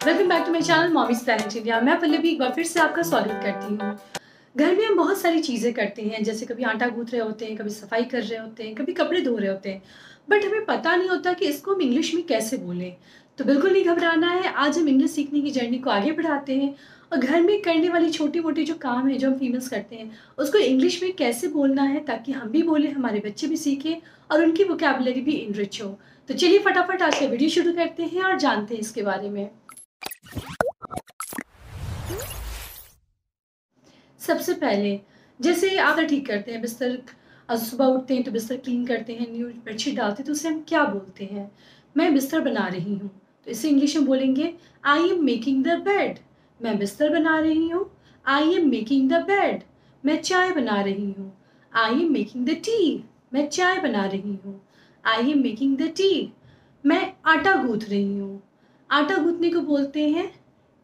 Welcome back to my channel mommy's planet India मैं पल्लवी एक बार फिर से आपका स्वागत करती हूँ। घर में हम बहुत सारी चीज़ें करते हैं, जैसे कभी आटा गूंथ रहे होते हैं, कभी सफ़ाई कर रहे होते हैं, कभी कपड़े धो रहे होते हैं। बट हमें पता नहीं होता कि इसको हम इंग्लिश में कैसे बोलें। तो बिल्कुल नहीं घबराना है। आज हम इंग्लिश सीखने की जर्नी को आगे बढ़ाते हैं और घर में करने वाली छोटी मोटी जो काम है, जो हम फीमेल्स करते हैं, उसको इंग्लिश में कैसे बोलना है ताकि हम भी बोलें, हमारे बच्चे भी सीखें और उनकी वोकेबलरी भी इनरिच हो। तो चलिए फटाफट आज का वीडियो शुरू करते हैं और जानते हैं इसके बारे में। सबसे पहले, जैसे आकर ठीक करते हैं, बिस्तर सुबह उठते हैं तो बिस्तर क्लीन करते हैं, न्यू बेडशीट डालते हैं तो उसे हम क्या बोलते हैं? मैं बिस्तर बना रही हूँ। तो इसे इंग्लिश में बोलेंगे I am making the bed मैं बिस्तर बना रही हूँ। I am making the bed मैं चाय बना रही हूँ। I am making the tea मैं चाय बना रही हूँ। I am making the tea मैं आटा गूँथ रही हूँ। आटा गूँथने को बोलते हैं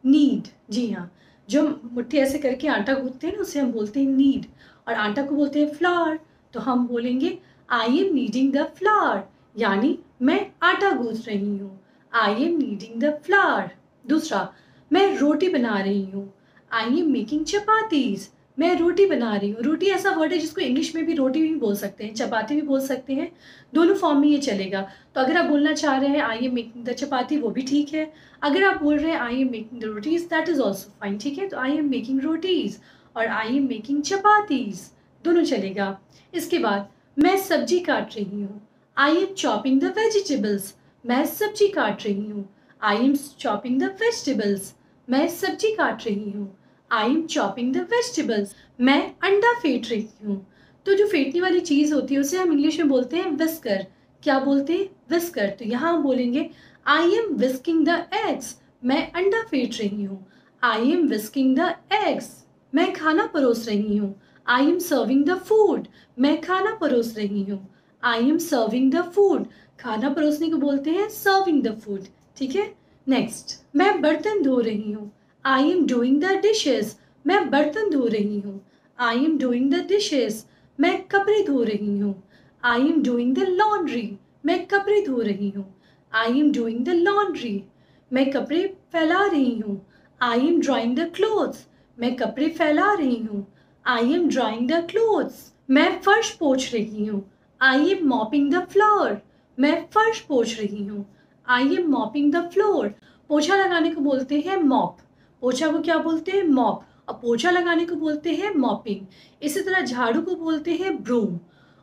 नीड जी हाँ जो मुट्ठी ऐसे करके आटा गूँथते हैं ना, उसे हम बोलते हैं नीड और आटा को बोलते हैं फ्लावर तो हम बोलेंगे I am kneading the flour यानी मैं आटा गूँथ रही हूँ। I am kneading the flour. दूसरा, मैं रोटी बना रही हूँ। I am making chapatis. मैं रोटी बना रही हूँ। रोटी ऐसा वर्ड है जिसको इंग्लिश में भी रोटी भी बोल सकते हैं, चपाती भी बोल सकते हैं। दोनों फॉर्म में ये चलेगा। तो अगर आप बोलना चाह रहे हैं, I am making the chapati, वो भी ठीक है। अगर आप बोल रहे हैं, I am making the rotis that is also fine ठीक है? तो आई एम मेकिंग रोटीज और आई एम मेकिंग चपातीज दोनों चलेगा। इसके बाद, मैं सब्ज़ी काट रही हूँ। I am chopping the vegetables. मैं सब्ज़ी काट रही हूँ। I am chopping the vegetables मैं सब्ज़ी काट रही हूँ। I am chopping the vegetables मैं अंडा फेंट रही हूँ। तो जो फेंटने वाली चीज़ होती है, उसे हम इंग्लिश में बोलते हैं विस्कर क्या बोलते हैं? विस्कर तो यहाँ हम बोलेंगे I am whisking the eggs मैं अंडा फेंट रही हूँ। I am whisking the eggs मैं खाना परोस रही हूँ। I am serving the food मैं खाना परोस रही हूँ। I am serving the food खाना परोसने को बोलते हैं सर्विंग द फ़ूड ठीक है? नेक्स्ट मैं बर्तन धो रही हूँ। I am doing the dishes मैं बर्तन धो रही हूँ। I am doing the dishes मैं कपड़े धो रही हूँ। I am doing the laundry मैं कपड़े धो रही हूँ। I am doing the laundry मैं कपड़े फैला रही हूँ। I am drying the clothes मैं कपड़े फैला रही हूँ। I am drying the clothes मैं फर्श पोछ रही हूँ। I am mopping the floor मैं फर्श पोछ रही हूँ। I am mopping the floor पोछा लगाने को बोलते हैं मॉप पोछा को क्या बोलते हैं? मॉप और पोछा लगाने को बोलते हैं मॉपिंग इसी तरह झाड़ू को बोलते हैं ब्रूम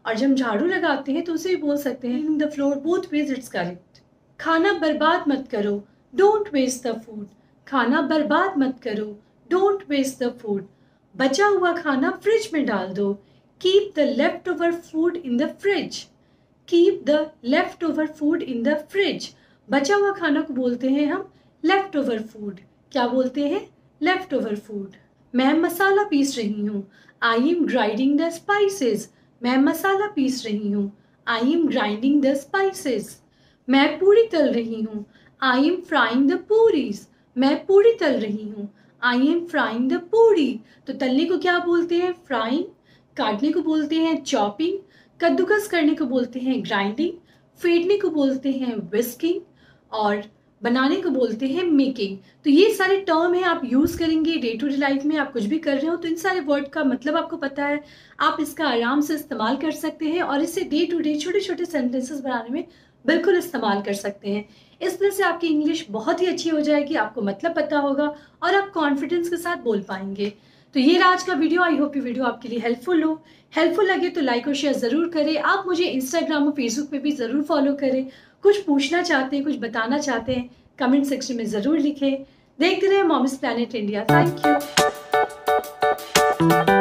और जब झाड़ू लगाते हैं तो उसे भी बोल सकते हैं the floor both ways it's correct खाना बर्बाद मत करो। डोंट वेस्ट द फ़ूड खाना बर्बाद मत करो। डोंट वेस्ट द फ़ूड बचा हुआ खाना फ्रिज में डाल दो। Keep the left over food in the fridge keep the left over food in the fridge बचा हुआ खाना को बोलते हैं हम लेफ़्ट ओवर फ़ूड क्या बोलते हैं? लेफ़्ट ओवर फ़ूड मैं मसाला पीस रही हूँ. I am grinding the spices मैं मसाला पीस रही हूँ. I am grinding the spices मैं पूरी तल रही हूँ. I am frying the puris मैं पूरी तल रही हूँ. आई एम फ्राइंग द पूरी तो तलने को क्या बोलते हैं? फ्राइंग काटने को बोलते हैं? चॉपिंग कद्दूकस करने को बोलते हैं ग्राइंडिंग फेंटने को बोलते हैं विस्किंग और बनाने को बोलते हैं मेकिंग तो ये सारे टर्म है, आप यूज़ करेंगे डे टू डे लाइफ में, आप कुछ भी कर रहे हो तो इन सारे वर्ड का मतलब आपको पता है, आप इसका आराम से इस्तेमाल कर सकते हैं और इसे डे टू डे छोटे छोटे सेंटेंसेस बनाने में बिल्कुल इस्तेमाल कर सकते हैं. इस तरह से आपकी इंग्लिश बहुत ही अच्छी हो जाएगी, आपको मतलब पता होगा और आप कॉन्फिडेंस के साथ बोल पाएँगे. तो ये रहा आज का वीडियो आई होप ये वीडियो आपके लिए हेल्पफुल हो. हेल्पफुल लगे तो लाइक और शेयर ज़रूर करें. आप मुझे इंस्टाग्राम और फेसबुक पे भी ज़रूर फॉलो करें. कुछ पूछना चाहते हैं, कुछ बताना चाहते हैं कमेंट सेक्शन में ज़रूर लिखें. देखते रहे mommy's planet India thank you